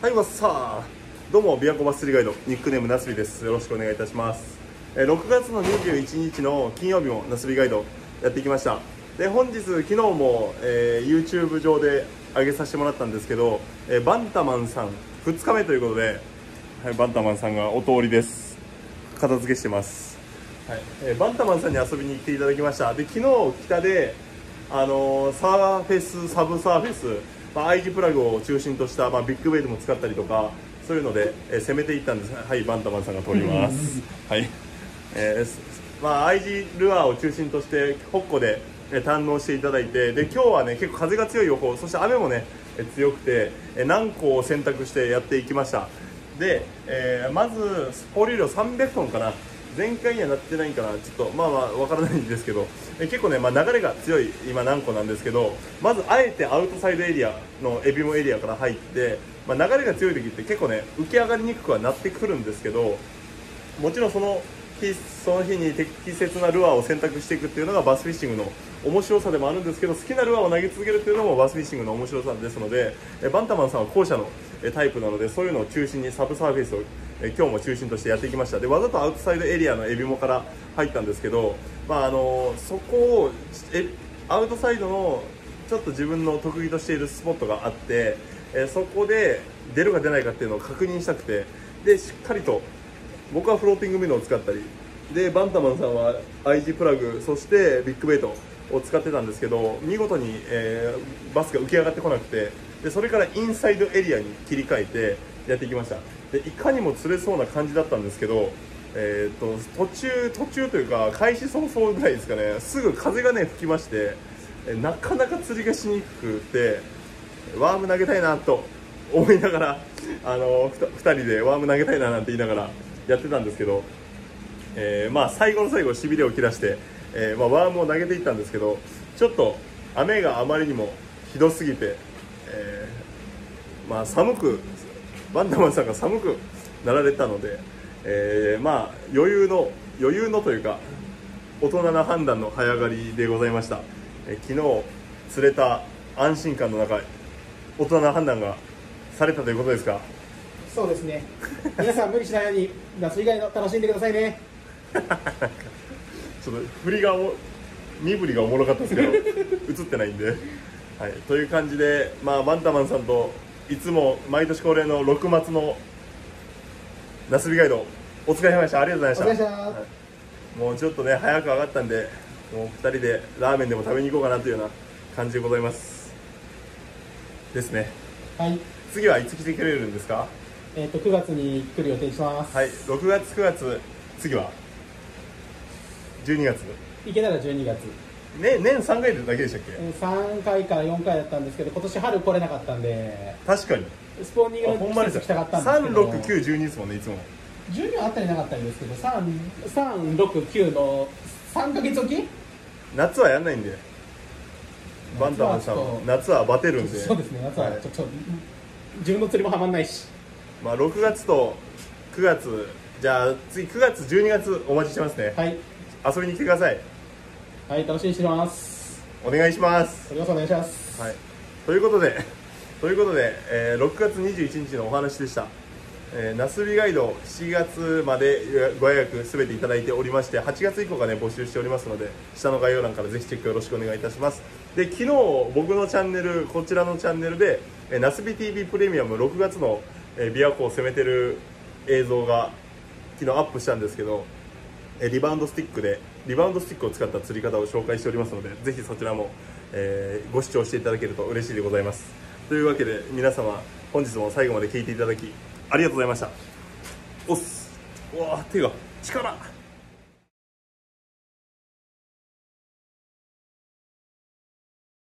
はい、わっさーどうも、琵琶湖バス釣りガイド、ニックネームなすびです。よろしくお願いいたします。え6月の21日の金曜日もなすびガイドやってきました。で、本日、昨日も、えー YouTube 上で上げさせてもらったんですけど、えーバンタマンさん、2日目ということで、はい、バンタマンさんがお通りです。片付けしてます。はい、えーバンタマンさんに遊びに来ていただきました。で、昨日北で、あのーサーフェス、サブサーフェス、まあ、IG プラグを中心とした、まあ、ビッグベイドも使ったりとか、そういうので、えー攻めていったんです。はい、バンタマンさんが通ります。はい。えーすまあ、IG ルアーを中心として、北湖で、えー堪能していただいて、で、今日はね、結構風が強い予報、そして雨もね、えー強くて、えー何個を選択してやっていきました。で、えーまず、放流量300トンかな。前回にはなってないんかな、ちょっとまあまあわからないんですけど、え結構ね、まあ、流れが強い今、何個なんですけど、まずあえてアウトサイドエリアのエビモエリアから入って、まあ、流れが強い時って結構ね、浮き上がりにくくはなってくるんですけど、もちろんその日その日に適切なルアーを選択していくっていうのがバスフィッシングの面白さでもあるんですけど好きなルアーを投げ続けるっていうのもバスフィッシングの面白さですのでえバンタマンさんは後者のタイプなのでそういうのを中心にサブサーフェイスを今日も中心としてやってきました。でわざとアウトサイドエリアのエビモから入ったんですけど、まあ、あのそこをえアウトサイドのちょっと自分の得意としているスポットがあって、えそこで出るか出ないかっていうのを確認したくてでしっかりと僕はフローティングミノを使ったりでバンタマンさんは IG プラグそしてビッグベイト。を使ってたんですけど見事に、えーバスが浮き上がってこなくてでそれからインサイドエリアに切り替えてやっていきました。でいかにも釣れそうな感じだったんですけどえー、と途中途中というか開始早々ぐらいですかねすぐ風がね吹きましてえなかなか釣りがしにくくてワーム投げたいなと思いながらあの2人でワーム投げたいななんて言いながらやってたんですけど、えーまあ、最後の最後しびれを切らして、えーまあ、ワームを投げていったんですけどちょっと雨があまりにもひどすぎて、えーまあ、寒くバンダマンさんが寒くなられたので、えーまあ余裕の余裕のというか大人な判断の早上がりでございました、えー昨日釣れた安心感の中大人な判断がされたということですか？そうですね。皆さん無理しないように夏以外の楽しんでくださいね。ちょっと振りがお身振りがおもろかったですけど 映ってないんで、はい、という感じで、まあ、バンタマンさんといつも毎年恒例の6月のナスビガイドお疲れ様でした。ありがとうございました。はい。もうちょっとね早く上がったんでもう2人でラーメンでも食べに行こうかなというような感じでございます。ですね。はい。次はいつ来てくれるんですか？えっ、と9月に来る予定にします。はい。6月9月次は？12月。行けたら12月。ね年3回だけでしたっけ？えー3回から4回だったんですけど、今年春来れなかったんで、確かに。スポーニングの季節来たかったんですけど、36912ですもんねいつも。12はあったりなかったりですけど、3、3 6、9の3ヶ月おき？夏はやんないんで。バンタマンさん夏はバテるんで。そうですね、夏ははい。ちょっと、自分の釣りもはまんないし。まあ、6月と9月じゃあ次9月12月お待ちしてますね、はい。遊びに来てくださいはい、楽しみにしてます。お願いしますお願いします。はい、ということで、ということで、えー6月21日のお話でした。えー、ナスビガイド7月までご予約すべていただいておりまして8月以降がね募集しておりますので下の概要欄からぜひチェックよろしくお願いいたしますで昨日僕のチャンネルこちらのチャンネルで、えー、ナスビ TV プレミアム6月の、えー、琵琶湖を攻めてる映像が昨日アップしたんですけどえリバウンドスティックでリバウンドスティックを使った釣り方を紹介しておりますのでぜひそちらも、えーご視聴していただけると嬉しいでございます。というわけで皆様本日も最後まで聴いていただきありがとうございました。おっす。うわー手が力。